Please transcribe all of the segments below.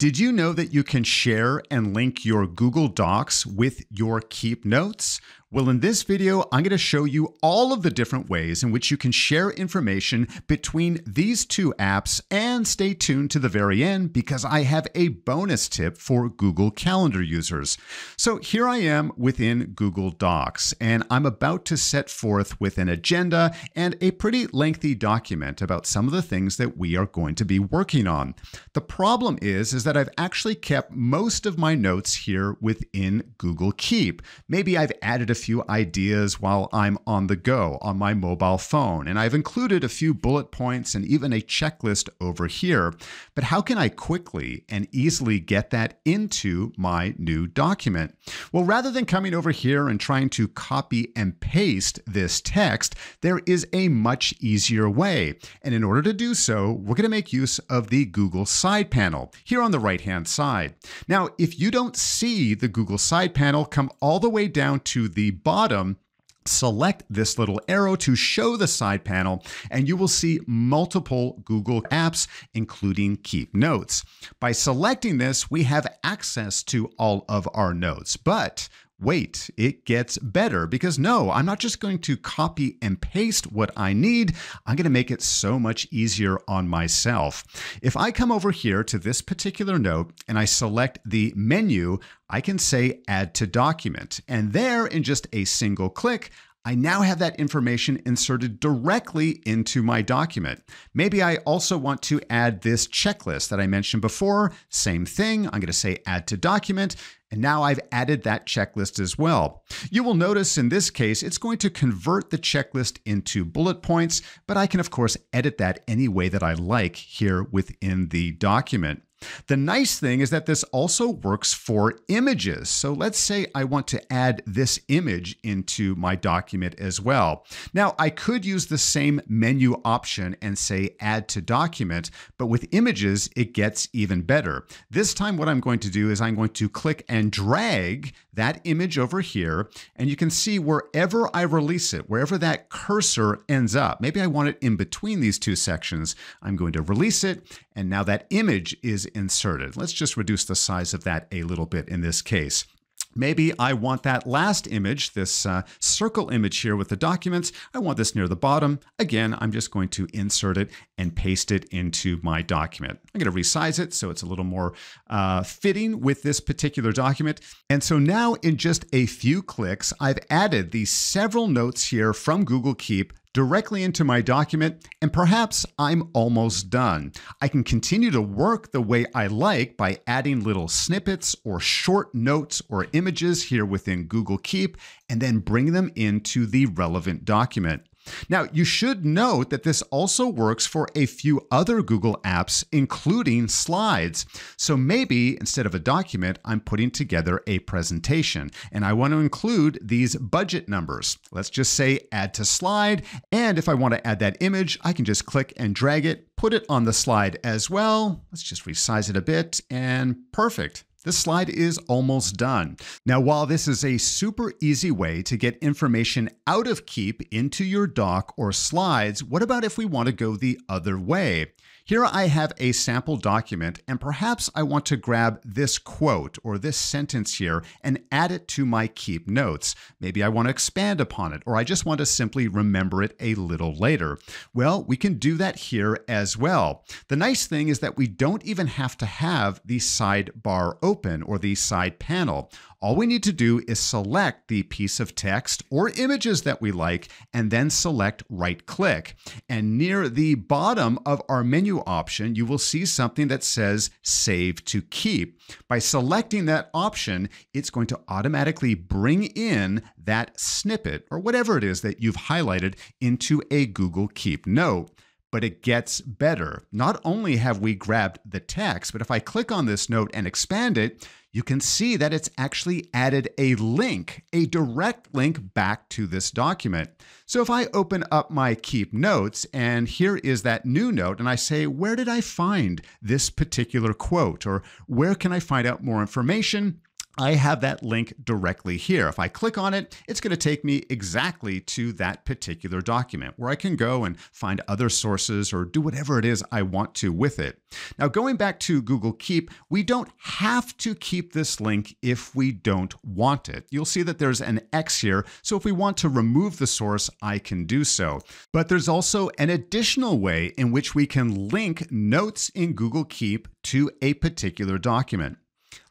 Did you know that you can share and link your Google Docs with your Keep Notes? Well, in this video, I'm going to show you all of the different ways in which you can share information between these two apps and stay tuned to the very end because I have a bonus tip for Google Calendar users. So here I am within Google Docs and I'm about to set forth with an agenda and a pretty lengthy document about some of the things that we are going to be working on. The problem is, is that I've actually kept most of my notes here within Google Keep. Maybe I've added a few ideas while I'm on the go on my mobile phone. And I've included a few bullet points and even a checklist over here. But how can I quickly and easily get that into my new document? Well, rather than coming over here and trying to copy and paste this text, there is a much easier way. And in order to do so, we're going to make use of the Google side panel here on the right hand side. Now, if you don't see the Google side panel, come all the way down to the bottom select this little arrow to show the side panel, and you will see multiple Google apps, including Keep Notes. By selecting this, we have access to all of our notes, but wait, it gets better because no, I'm not just going to copy and paste what I need. I'm going to make it so much easier on myself. If I come over here to this particular note and I select the menu, I can say add to document. And there in just a single click, I now have that information inserted directly into my document. Maybe I also want to add this checklist that I mentioned before. Same thing. I'm going to say add to document. And now I've added that checklist as well. You will notice in this case, it's going to convert the checklist into bullet points, but I can of course edit that any way that I like here within the document. The nice thing is that this also works for images. So let's say I want to add this image into my document as well. Now I could use the same menu option and say add to document, but with images, it gets even better. This time what I'm going to do is I'm going to click and drag that image over here, and you can see wherever I release it, wherever that cursor ends up, maybe I want it in between these two sections, I'm going to release it, and now that image is inserted. Let's just reduce the size of that a little bit in this case. Maybe I want that last image, this uh, circle image here with the documents. I want this near the bottom. Again, I'm just going to insert it and paste it into my document. I'm going to resize it so it's a little more uh, fitting with this particular document. And so now in just a few clicks, I've added these several notes here from Google Keep directly into my document, and perhaps I'm almost done. I can continue to work the way I like by adding little snippets or short notes or images here within Google Keep, and then bring them into the relevant document. Now, you should note that this also works for a few other Google apps, including slides. So maybe instead of a document, I'm putting together a presentation and I want to include these budget numbers. Let's just say add to slide. And if I want to add that image, I can just click and drag it, put it on the slide as well. Let's just resize it a bit and perfect. This slide is almost done. Now, while this is a super easy way to get information out of Keep into your doc or slides, what about if we want to go the other way? Here I have a sample document, and perhaps I want to grab this quote or this sentence here and add it to my Keep notes. Maybe I want to expand upon it, or I just want to simply remember it a little later. Well, we can do that here as well. The nice thing is that we don't even have to have the sidebar open or the side panel. All we need to do is select the piece of text or images that we like and then select right click. And near the bottom of our menu option, you will see something that says save to keep. By selecting that option, it's going to automatically bring in that snippet or whatever it is that you've highlighted into a Google Keep note but it gets better. Not only have we grabbed the text, but if I click on this note and expand it, you can see that it's actually added a link, a direct link back to this document. So if I open up my Keep Notes, and here is that new note, and I say, where did I find this particular quote? Or where can I find out more information? I have that link directly here. If I click on it, it's going to take me exactly to that particular document where I can go and find other sources or do whatever it is I want to with it. Now, going back to Google Keep, we don't have to keep this link if we don't want it. You'll see that there's an X here, so if we want to remove the source, I can do so. But there's also an additional way in which we can link notes in Google Keep to a particular document.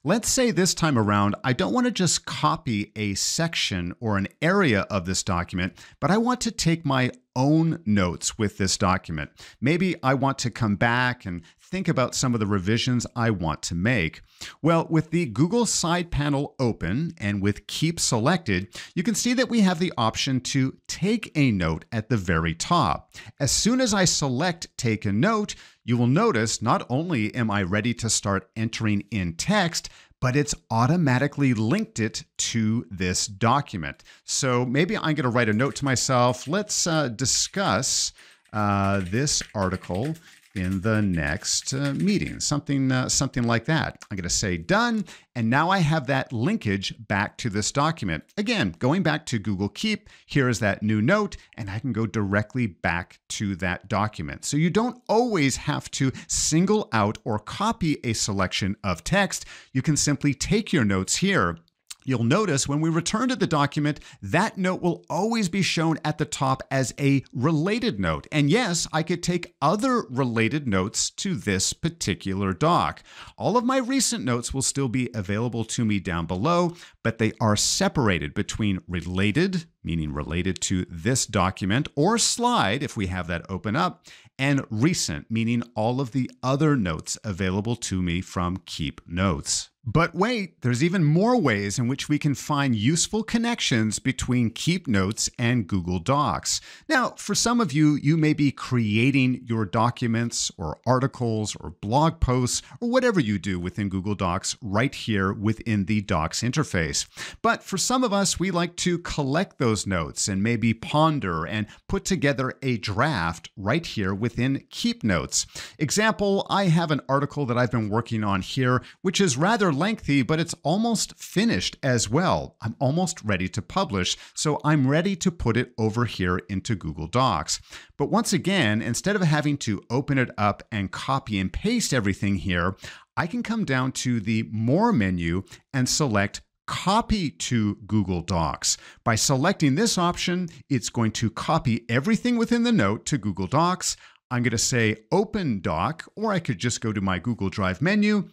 Let's say this time around, I don't want to just copy a section or an area of this document, but I want to take my own notes with this document. Maybe I want to come back and think about some of the revisions I want to make. Well, with the Google side panel open and with Keep selected, you can see that we have the option to take a note at the very top. As soon as I select Take a Note, you will notice not only am I ready to start entering in text, but it's automatically linked it to this document. So maybe I'm going to write a note to myself. Let's uh, discuss uh, this article in the next uh, meeting, something uh, something like that. I'm going to say done, and now I have that linkage back to this document. Again, going back to Google Keep, here is that new note, and I can go directly back to that document. So you don't always have to single out or copy a selection of text. You can simply take your notes here You'll notice when we return to the document, that note will always be shown at the top as a related note. And yes, I could take other related notes to this particular doc. All of my recent notes will still be available to me down below, but they are separated between related, meaning related to this document, or slide, if we have that open up, and recent, meaning all of the other notes available to me from Keep Notes. But wait, there's even more ways in which we can find useful connections between Keep Notes and Google Docs. Now, for some of you, you may be creating your documents or articles or blog posts or whatever you do within Google Docs right here within the Docs interface. But for some of us, we like to collect those notes and maybe ponder and put together a draft right here within Keep Notes. Example, I have an article that I've been working on here, which is rather lengthy, but it's almost finished as well. I'm almost ready to publish, so I'm ready to put it over here into Google Docs. But once again, instead of having to open it up and copy and paste everything here, I can come down to the More menu and select copy to Google Docs. By selecting this option, it's going to copy everything within the note to Google Docs. I'm going to say Open Doc, or I could just go to my Google Drive menu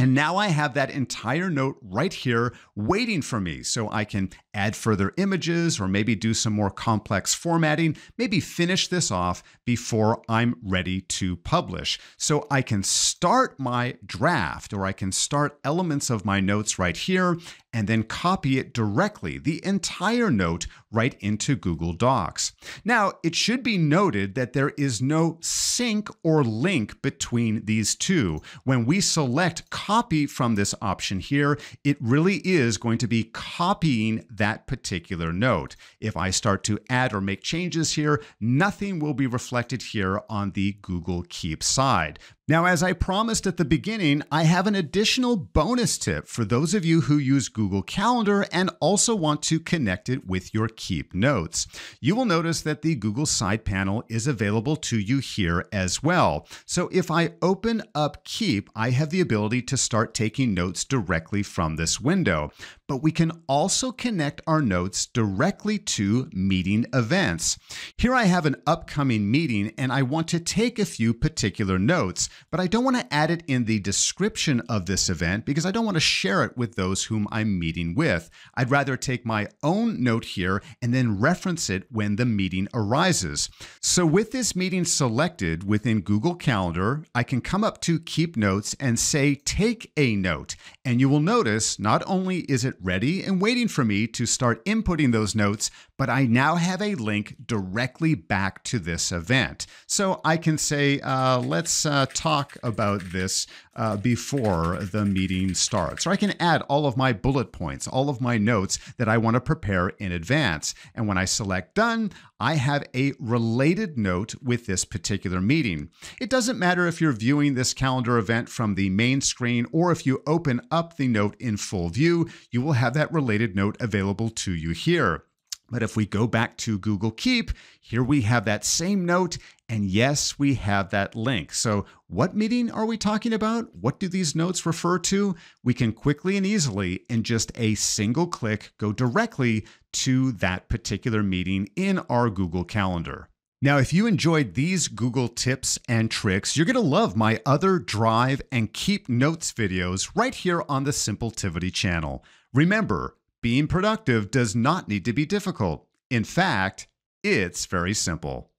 and now I have that entire note right here waiting for me so I can add further images or maybe do some more complex formatting, maybe finish this off before I'm ready to publish. So I can start my draft or I can start elements of my notes right here and then copy it directly, the entire note, right into Google Docs. Now, it should be noted that there is no sync or link between these two. When we select copy from this option here, it really is going to be copying that particular note. If I start to add or make changes here, nothing will be reflected here on the Google Keep side. Now, as I promised at the beginning, I have an additional bonus tip for those of you who use Google Calendar and also want to connect it with your Keep Notes. You will notice that the Google side panel is available to you here as well. So if I open up Keep, I have the ability to start taking notes directly from this window. But we can also connect our notes directly to meeting events. Here I have an upcoming meeting and I want to take a few particular notes but I don't want to add it in the description of this event because I don't want to share it with those whom I'm meeting with. I'd rather take my own note here and then reference it when the meeting arises. So with this meeting selected within Google Calendar, I can come up to Keep Notes and say Take a Note. And you will notice not only is it ready and waiting for me to start inputting those notes, but I now have a link directly back to this event. So I can say, uh, let's uh, talk about this uh, before the meeting starts. Or I can add all of my bullet points, all of my notes that I want to prepare in advance. And when I select done, I have a related note with this particular meeting. It doesn't matter if you're viewing this calendar event from the main screen or if you open up the note in full view, you will have that related note available to you here. But if we go back to Google Keep, here we have that same note, and yes, we have that link. So, what meeting are we talking about? What do these notes refer to? We can quickly and easily, in just a single click, go directly to that particular meeting in our Google Calendar. Now, if you enjoyed these Google tips and tricks, you're going to love my other Drive and Keep Notes videos right here on the Simpletivity channel. Remember, being productive does not need to be difficult. In fact, it's very simple.